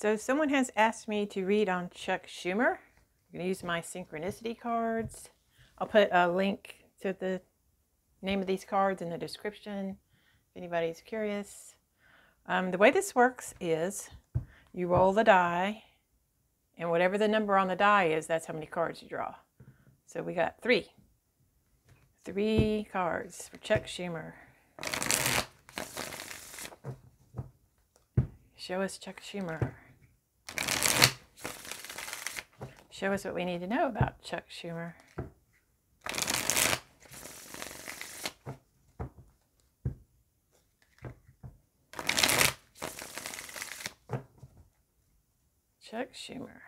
So someone has asked me to read on Chuck Schumer. I'm going to use my synchronicity cards. I'll put a link to the name of these cards in the description if anybody's curious. Um, the way this works is you roll the die, and whatever the number on the die is, that's how many cards you draw. So we got three. Three cards for Chuck Schumer. Show us Chuck Schumer. Show us what we need to know about Chuck Schumer. Chuck Schumer.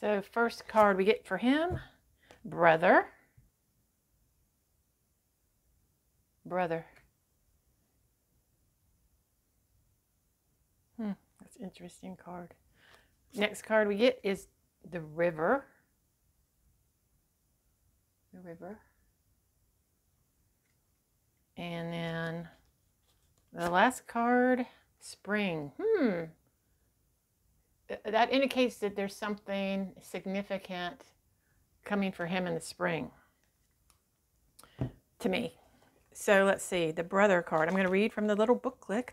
So first card we get for him, brother. Brother. Hmm, that's an interesting card. Next card we get is the river. The river. And then the last card, spring. Hmm. That indicates that there's something significant coming for him in the spring. To me. So let's see, the brother card. I'm going to read from the little booklet.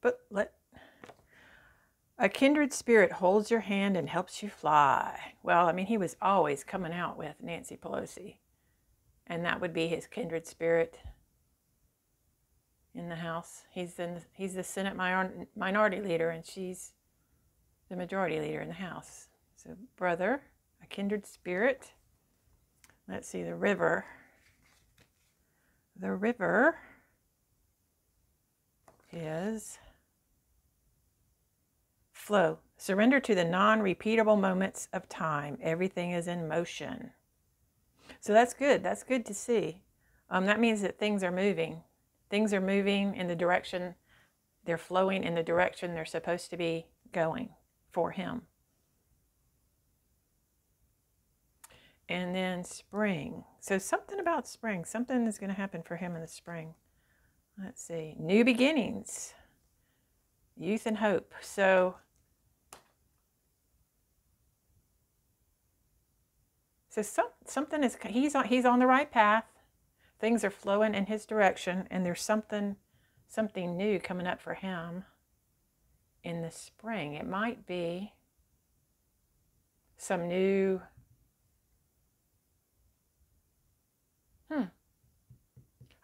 Booklet. A kindred spirit holds your hand and helps you fly. Well, I mean, he was always coming out with Nancy Pelosi. And that would be his kindred spirit in the House. He's in, he's the Senate minority leader, and she's the majority leader in the House. So, brother, a kindred spirit. Let's see, the river. The river is flow. Surrender to the non repeatable moments of time. Everything is in motion. So that's good. That's good to see. Um, that means that things are moving. Things are moving in the direction, they're flowing in the direction they're supposed to be going for Him. And then spring. So something about spring. Something is going to happen for him in the spring. Let's see. New beginnings. Youth and hope. So So some, something is he's on he's on the right path. Things are flowing in his direction, and there's something something new coming up for him in the spring. It might be some new hmm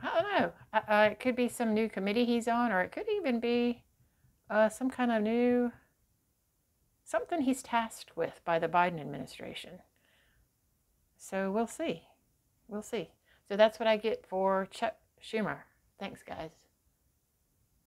I don't know. Uh, it could be some new committee he's on, or it could even be uh, some kind of new something he's tasked with by the Biden administration. So we'll see. We'll see. So that's what I get for Chuck Schumer. Thanks, guys.